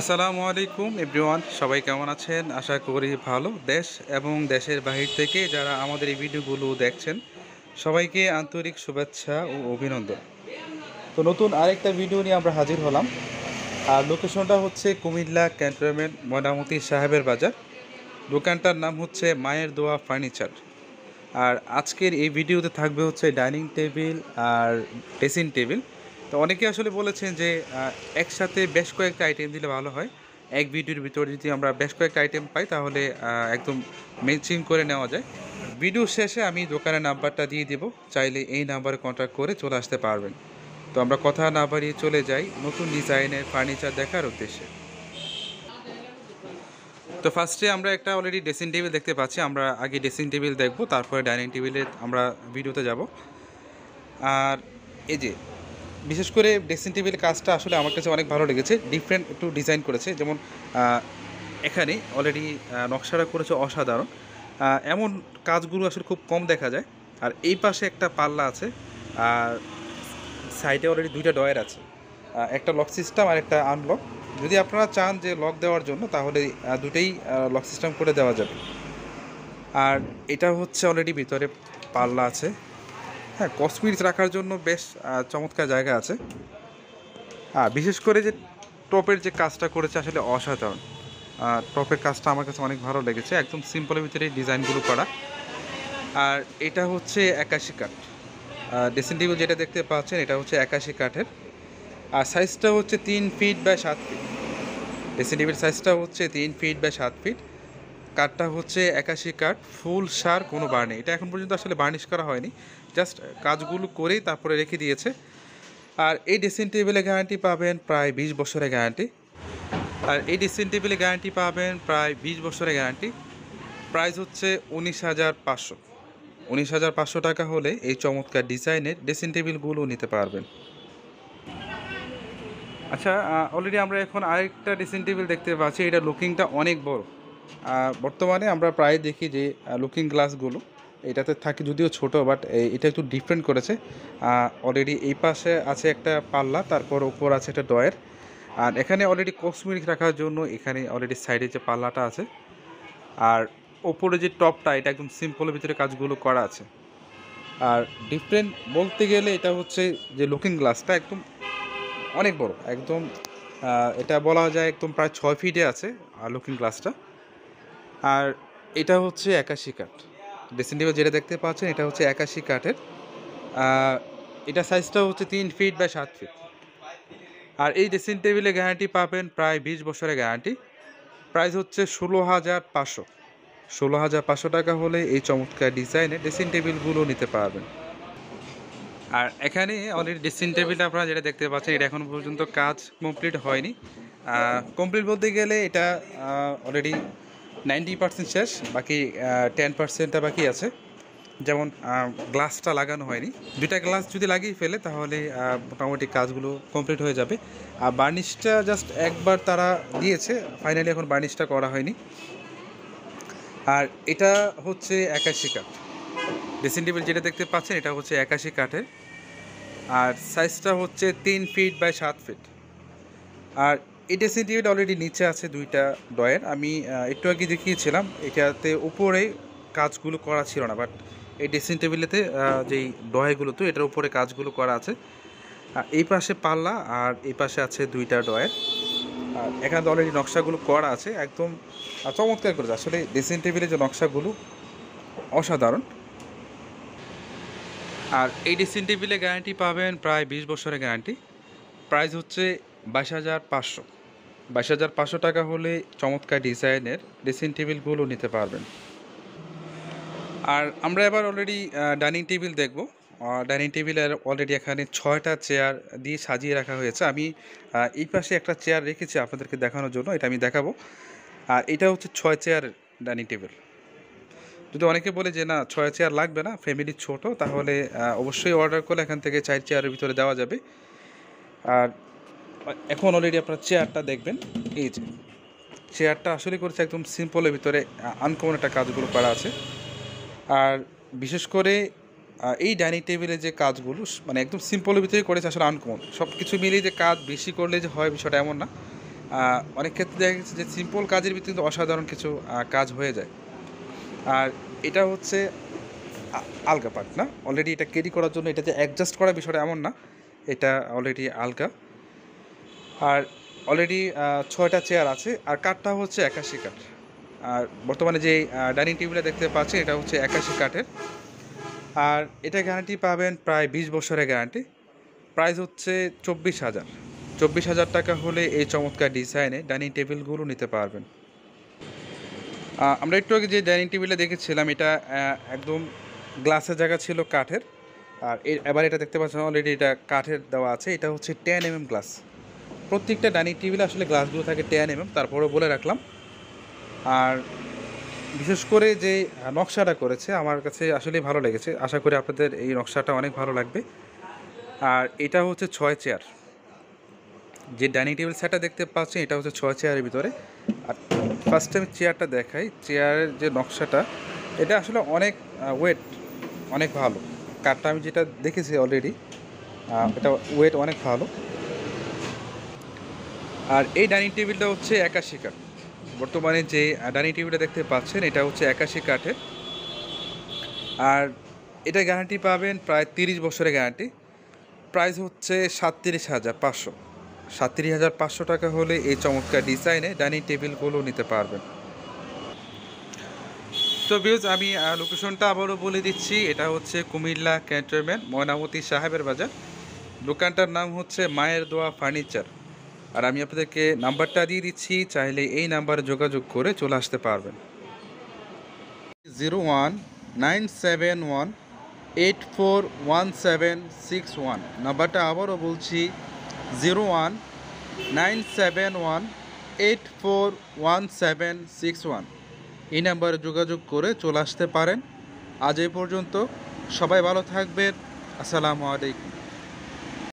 আসসালামু আলাইকুম এভরিওয়ান, সবাই কেমন আছেন? আশা করি ভালো। দেশ এবং দেশের বাহির থেকে যারা আমাদের এই ভিডিওগুলো দেখছেন, সবাইকে আন্তরিক শুভেচ্ছা ও অভিনন্দন। তো নতুন আরেকটা ভিডিও নিয়ে আমরা হাজির হলাম। আর লোকেশনটা হচ্ছে কুমিল্লা ক্যান্টনমেন্ট ময়নামতি সাহেবের বাজার। দোকানটার নাম হচ্ছে মায়ের দোয়া ফার্নিচার। আর আজকের এই ভিডিওতে থাকবে হচ্ছে ডাইনিং টেবিল আর ড্রেসিং টেবিল। তো অনেকে আসলে বলেছেন যে একসাথে বেশ কয়েকটা আইটেম দিলে ভালো হয়। এক ভিডিওর ভিতরে যদি আমরা বেশ কয়েকটা আইটেম পাই, তাহলে একদম ম্যাচিং করে নেওয়া যায়। ভিডিও শেষে আমি দোকানের নাম্বারটা দিয়ে দেবো। চাইলে এই নাম্বারে কন্ট্যাক্ট করে চলে আসতে পারবেন। তো আমরা কথা না বাড়িয়ে চলে যাই নতুন ডিজাইনের ফার্নিচার দেখার উদ্দেশ্যে। তো ফার্স্টে আমরা একটা অলরেডি ড্রেসিং টেবিল দেখতে পাচ্ছি। আমরা আগে ড্রেসিং টেবিল দেখব, তারপরে ডাইনিং টেবিলে আমরা ভিডিওতে যাব। আর এই যে বিশেষ করে ড্রেসিং টেবিল কাজটা আসলে আমার কাছে অনেক ভালো লেগেছে ডিফারেন্ট একটু ডিজাইন করেছে। যেমন এখানে অলরেডি নকশাটা করেছে অসাধারণ। এমন কাজগুলো আসলে খুব কম দেখা যায়। আর এই পাশে একটা পাল্লা আছে, আর সাইডে অলরেডি দুইটা ডয়ার আছে। একটা লক সিস্টেম আর একটা আনলক যদি আপনারা চান যে লক দেওয়ার জন্য, তাহলে দুটেই লক সিস্টেম করে দেওয়া যাবে। আর এটা হচ্ছে অলরেডি ভিতরে পাল্লা আছে। হ্যাঁ কসমেটিক্স রাখার জন্য বেশ চমৎকার জায়গা আছে। হ্যাঁ বিশেষ করে যে টপের যে কাজটা করেছে আসলে অসাধারণ। আর টপের কাজটা আমার কাছে অনেক ভালো লেগেছে, একদম সিম্পলের ভিতরে ডিজাইনগুলো করা। আর এটা হচ্ছে একাশি কাঠ। ড্রেসিং টেবিল যেটা দেখতে পাচ্ছেন, এটা হচ্ছে একাশি কাঠের। আর সাইজটা হচ্ছে তিন ফিট বাই সাত ফিট ড্রেসিং টেবিল সাইজটা হচ্ছে তিন ফিট বাই সাত ফিট কাঠটা হচ্ছে একাশি কাঠ ফুল সার কোনো বার্নি এটা এখন পর্যন্ত আসলে বার্নিশ করা হয়নি। জাস্ট কাজগুলো করেই তারপরে রেখে দিয়েছে। আর এই ড্রেসিং টেবিলে গ্যারান্টি পাবেন প্রায় বিশ বছরের গ্যারান্টি আর এই ড্রেসিং টেবিলে গ্যারান্টি পাবেন প্রায় বিশ বছরের গ্যারান্টি প্রাইস হচ্ছে উনিশ হাজার পাঁচশো। উনিশ হাজার পাঁচশো টাকা হলে এই চমৎকার ডিজাইনের ড্রেসিং টেবিলগুলো নিতে পারবেন। আচ্ছা অলরেডি আমরা এখন আরেকটা ড্রেসিং টেবিল দেখতে পাচ্ছি। এটা লুকিংটা অনেক বড়। বর্তমানে আমরা প্রায় দেখি যে লুকিং গ্লাসগুলো এটাতে থাকে যদিও ছোট বাট এটা একটু ডিফারেন্ট করেছে। অলরেডি এই পাশে আছে একটা পাল্লা, তারপর উপর আছে একটা ডয়ের আর এখানে অলরেডি কসমেটিক রাখার জন্য এখানে অলরেডি সাইডে যে পাল্লাটা আছে, আর ওপরে যে টপটা এটা একদম সিম্পলের ভিতরে কাজগুলো করা আছে। আর ডিফারেন্ট বলতে গেলে এটা হচ্ছে যে লুকিং গ্লাসটা একদম অনেক বড়, একদম এটা বলা যায় একদম প্রায় ছয় ফিটে আছে আর লুকিং গ্লাসটা আর এটা হচ্ছে একাশি কাঠ। ড্রেসিং টেবিল যেটা দেখতে পাচ্ছেন, এটা হচ্ছে একাশি কাঠের। এটা সাইজটা হচ্ছে তিন ফিট বা সাত ফিট আর এই ড্রেসিং টেবিলে গ্যারান্টি পাবেন প্রায় বিশ বছরের গ্যারান্টি প্রাইস হচ্ছে ষোলো হাজার পাঁচশো। ষোলো হাজার পাঁচশো টাকা হলে এই চমৎকার ডিজাইনের ড্রেসিং টেবিলগুলো নিতে পারবেন। আর এখানে অলরেডি ড্রেসিং টেবিলটা আপনারা যেটা দেখতে পাচ্ছেন, এটা এখনও পর্যন্ত কাজ কমপ্লিট হয়নি। কমপ্লিট বলতে গেলে এটা অলরেডি নাইনটি পার্সেন্ট শেষ, বাকি টেন পার্সেন্টটা বাকি আছে। যেমন গ্লাসটা লাগানো হয়নি। দুইটা গ্লাস যদি লাগিয়ে ফেলে, তাহলে মোটামুটি কাজগুলো কমপ্লিট হয়ে যাবে। আর বার্নিশটা জাস্ট একবার তারা দিয়েছে, ফাইনালি এখন বার্নিশটা করা হয়নি। আর এটা হচ্ছে একাশি কাঠ। ড্রেসিং টেবিল যেটা দেখতে পাচ্ছেন, এটা হচ্ছে একাশি কাঠের। আর সাইজটা হচ্ছে তিন ফিট বাই সাত ফিট। আর ড্রেসিং টেবিল অলরেডি নিচে আছে দুইটা ডয়ের আমি একটু আগে দেখিয়েছিলাম, এটাতে উপরে কাজগুলো করা ছিল না বাট এই ড্রেসিং টেবিলেতে যেই ডয়গুলো তো এটার উপরে কাজগুলো করা আছে। আর এই পাশে পাল্লা, আর এই পাশে আছে দুইটা ডয়ের আর এখানে অলরেডি নকশাগুলো করা আছে, একদম চমৎকার করেছে। আসলে ড্রেসিং টেবিলের যে নকশাগুলো, অসাধারণ। আর এই ড্রেসিং টেবিলে গ্যারান্টি পাবেন প্রায় বিশ বছরের গ্যারান্টি প্রাইস হচ্ছে বাইশ হাজার পাঁচশো। বাইশ হাজার পাঁচশো টাকা হলে চমৎকার ডিজাইনের ড্রেসিং টেবিলগুলো নিতে পারবেন। আর আমরা এবার অলরেডি ডাইনিং টেবিল দেখব। ডাইনিং টেবিলের অলরেডি এখানে ছয়টা চেয়ার দিয়ে সাজিয়ে রাখা হয়েছে। আমি এই পাশে একটা চেয়ার রেখেছি আপনাদেরকে দেখানোর জন্য, এটা আমি দেখাবো। আর এটা হচ্ছে ছয় চেয়ার ডাইনিং টেবিল যদি অনেকে বলে যে, না, ছয় চেয়ার লাগবে না ফ্যামিলি ছোট, তাহলে অবশ্যই অর্ডার করলে এখান থেকে চার চেয়ারের ভিতরে দেওয়া যাবে। আর এখন অলরেডি আপনার চেয়ারটা দেখবেন। এই যে চেয়ারটা আসলে করেছে একদম সিম্পলের ভিতরে আনকমন একটা কাজগুলো করা আছে। আর বিশেষ করে এই ডাইনিং টেবিলে যে কাজগুলো মানে একদম সিম্পলের ভিতরে করেছে, আসলে আনকমন সব কিছু মিলিয়ে যে কাজ বেশি করলে যে হয়, বিষয়টা এমন না। অনেক ক্ষেত্রে দেখা গেছে যে সিম্পল কাজের ভিত্তিতে অসাধারণ কিছু কাজ হয়ে যায়। আর এটা হচ্ছে আলগা পার্ট না? অলরেডি এটা ক্যারি করার জন্য এটা যে অ্যাডজাস্ট করা বিষয়টা এমন না। এটা অলরেডি আলগা আর অলরেডি ছয়টা চেয়ার আছে। আর কাঠটা হচ্ছে একাশি কাঠ আর বর্তমানে যে ডাইনিং টেবিলে দেখতে পাচ্ছেন, এটা হচ্ছে একাশি কাঠের আর এটা গ্যারান্টি পাবেন প্রায় বিশ বছরের গ্যারান্টি প্রাইস হচ্ছে চব্বিশ হাজার। চব্বিশ হাজার টাকা হলে এই চমৎকার ডিজাইনে ডাইনিং টেবিলগুলো নিতে পারবেন। আমরা একটু আগে যে ডাইনিং টেবিলে দেখেছিলাম, এটা একদম গ্লাসের জায়গা ছিল কাঠের। আর এবার এটা দেখতে পাচ্ছেন অলরেডি এটা কাঠের দেওয়া আছে। এটা হচ্ছে টেন এম গ্লাস প্রত্যেকটা ডাইনিং টেবিলে আসলে গ্লাসগুলো থাকে টেন এম তারপরেও বলে রাখলাম। আর বিশেষ করে যে নকশাটা করেছে, আমার কাছে আসলে ভালো লেগেছে। আশা করি আপনাদের এই নকশাটা অনেক ভালো লাগবে। আর এটা হচ্ছে ছয় চেয়ার। যে ডাইনিং টেবিল সেটটা দেখতে পাচ্ছেন, এটা হচ্ছে ছয় চেয়ারের ভিতরে। আর ফার্স্ট টাইম চেয়ারটা দেখাই, চেয়ারের যে নকশাটা, এটা আসলে অনেক ওয়েট অনেক ভালো। কাঠটা আমি যেটা দেখেছি অলরেডি এটা ওয়েট অনেক ভালো। আর এই ডাইনিং টেবিলটা হচ্ছে একাশি কাঠ। বর্তমানে যে ডাইনিং টেবিলটা দেখতে পাচ্ছেন, এটা হচ্ছে একাশি কাঠের। আর এটা গ্যারান্টি পাবেন প্রায় তিরিশ বছরের গ্যারান্টি। প্রাইস হচ্ছে সাতত্রিশ হাজার পাঁচশো। সাতত্রিশ হাজার পাঁচশো টাকা হলে এই চমৎকার ডিজাইনে ডাইনিং টেবিলগুলো নিতে পারবেন। তো ভিউজ আমি লোকেশনটা আবারও বলে দিচ্ছি, এটা হচ্ছে কুমিল্লা ক্যান্টনমেন্ট, ময়নামতি সাহেবের বাজার। দোকানটার নাম হচ্ছে মায়ের দোয়া ফার্নিচার। আর আমি আপনাদেরকে নাম্বারটা দিয়ে দিচ্ছি, চাইলে এই নাম্বারে যোগাযোগ করে চলে আসতে পারবেন। Zero one nine seven one eight four one seven six one. নাম্বারটা আবারও বলছি, zero one nine seven one eight four one seven six one. এই নাম্বারে যোগাযোগ করে চলে আসতে পারেন। আজ এই পর্যন্ত সবাই ভালো থাকবেন। আসসালামু আলাইকুম।